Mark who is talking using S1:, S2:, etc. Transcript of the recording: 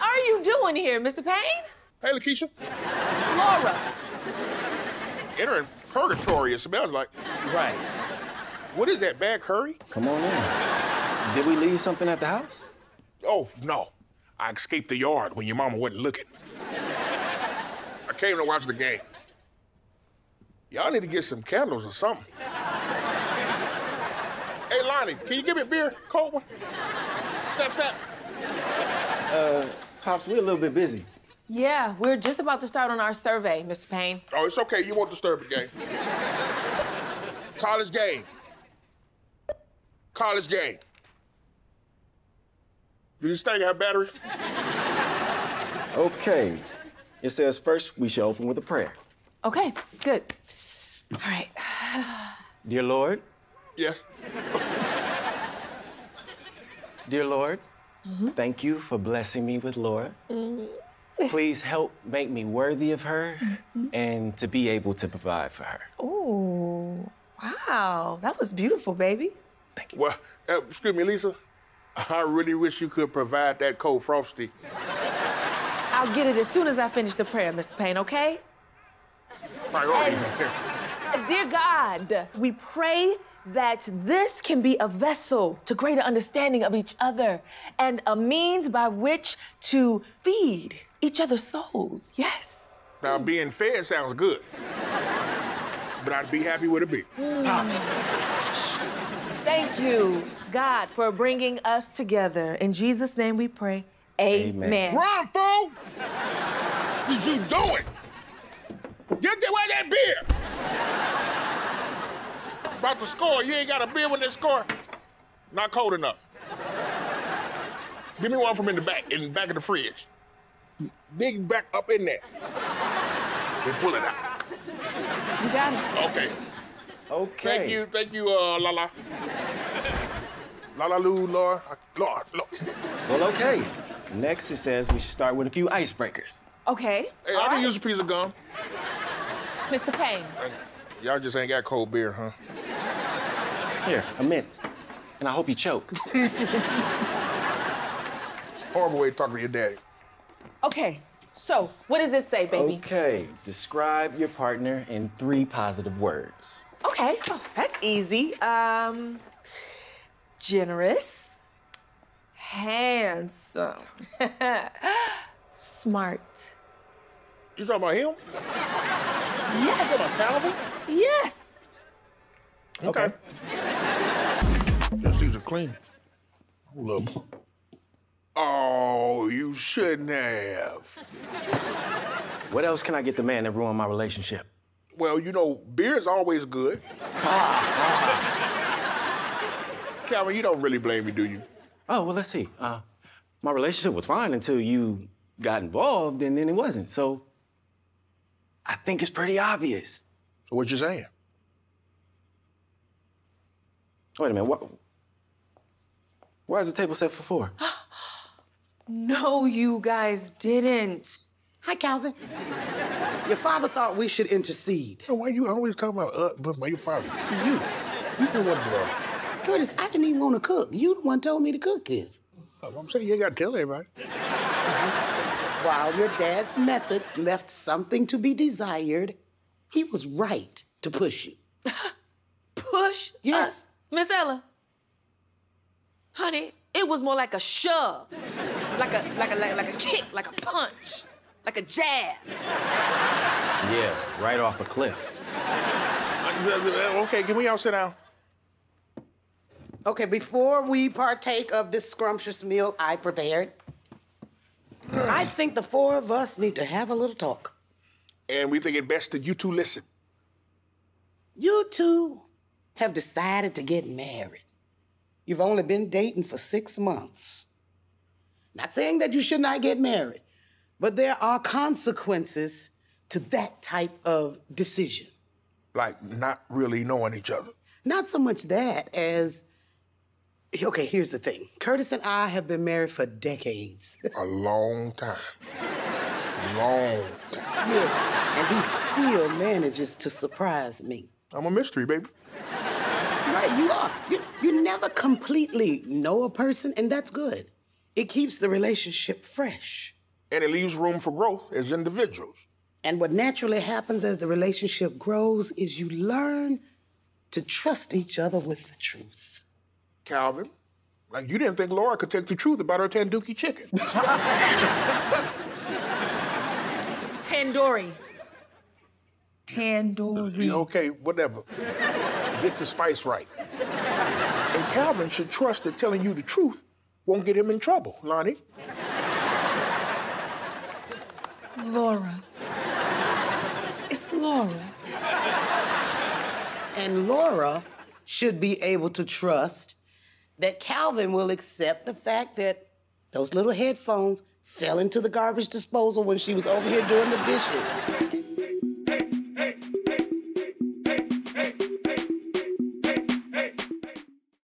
S1: are you doing here, Mr. Payne?
S2: Hey, Lakeisha.
S1: Laura.
S2: Entering purgatory, it smells like.
S3: Right.
S2: What is that, bad curry?
S3: Come on in. Did we leave something at the house?
S2: Oh, no. I escaped the yard when your mama wasn't looking. I came to watch the game. Y'all need to get some candles or something. hey, Lonnie, can you give me a beer? Cold one? Snap, snap.
S3: Uh, Pops, we're a little bit busy.
S1: Yeah, we're just about to start on our survey, Mr. Payne.
S2: Oh, it's okay. You won't disturb the game. College game. College game. Do this thing have batteries?
S3: Okay. It says first we shall open with a prayer.
S1: Okay, good. All right.
S3: Dear Lord,
S2: Yes.
S3: dear Lord, Mm-hmm. thank you for blessing me with Laura. Mm-hmm. Please help make me worthy of her mm-hmm. and to be able to provide for her.
S1: Ooh, wow, that was beautiful, baby. Thank you.
S2: Well, uh, excuse me, Lisa. I really wish you could provide that cold frosty.
S1: I'll get it as soon as I finish the prayer, Mr. Payne, okay?
S2: Priorities.
S1: Dear God, we pray that this can be a vessel to greater understanding of each other and a means by which to feed each other's souls. Yes.
S2: Now, hmm. being fed sounds good. But I'd be happy with a beer. Hmm.
S3: Pops,
S1: Thank you, God, for bringing us together. In Jesus' name we pray. Amen.
S3: Amen.
S2: Run, fool! What you doing? Get that, where that beer? About to score. You ain't got a beer when they score. Not cold enough. Give me one from in the back, in the back of the fridge. Dig back up in there. Then pull it out.
S1: You got it.
S2: Okay.
S3: okay.
S2: Thank you, thank you, uh, Lala. Lala Lou, Lord, Lord, Lord.
S3: Well, okay. Next, it says we should start with a few icebreakers.
S1: Okay.
S2: Hey,
S1: all
S2: I can
S1: right.
S2: use a piece of gum.
S1: Mr. Payne.
S2: Y'all just ain't got cold beer, huh?
S3: Here, a mint. And I hope you choke.
S2: It's a horrible way to talk to your daddy.
S1: Okay, so what does this say, baby?
S3: Okay, describe your partner in three positive words.
S1: Okay, oh, that's easy. Um, generous, handsome, smart.
S2: You talking about him?
S1: Yes.
S2: Talking About Calvin?
S1: Yes.
S2: Okay. Just these are clean. Hold up. Oh, you shouldn't have.
S3: What else can I get the man that ruined my relationship?
S2: Well, you know, beer is always good. Calvin, you don't really blame me, do you?
S3: Oh, well, let's see. Uh, my relationship was fine until you got involved, and then it wasn't. So I think it's pretty obvious.
S2: So what you saying?
S3: Wait a minute. What? Why is the table set for four?
S1: No, you guys didn't.
S4: Hi, Calvin. Your father thought we should intercede.
S2: Oh, why you always talking about uh, but my your father? You. You know what to do.
S4: Curtis, I didn't even want to cook. You the one told me to cook this.
S2: I'm saying you ain't got to tell everybody.
S4: While your dad's methods left something to be desired, he was right to push you.
S1: Push?
S4: Yes.
S1: Uh, Miss Ella. Honey, it was more like a shove. Like a like a like, like a kick, like a punch, like a jab.
S3: Yeah, right off a cliff.
S2: Okay, can we all sit down?
S4: Okay, before we partake of this scrumptious meal I prepared, I think the four of us need to have a little talk.
S2: And we think it best that you two listen.
S4: You two have decided to get married. You've only been dating for six months. Not saying that you should not get married, but there are consequences to that type of decision.
S2: Like not really knowing each other.
S4: Not so much that as, okay, here's the thing Curtis and I have been married for decades.
S2: A long time. Long time.
S4: Yeah, and he still manages to surprise me.
S2: I'm a mystery, baby.
S4: Right, you are. You, you never completely know a person, and that's good. It keeps the relationship fresh.
S2: And it leaves room for growth as individuals.
S4: And what naturally happens as the relationship grows is you learn to trust each other with the truth.
S2: Calvin, like you didn't think Laura could take the truth about her tandoori chicken.
S1: Tandoori. Tandoori.
S2: okay, whatever. Get the spice right. And Calvin should trust that telling you the truth won't get him in trouble, Lonnie.
S1: Laura. It's Laura.
S4: And Laura should be able to trust that Calvin will accept the fact that those little headphones fell into the garbage disposal when she was over here doing the dishes.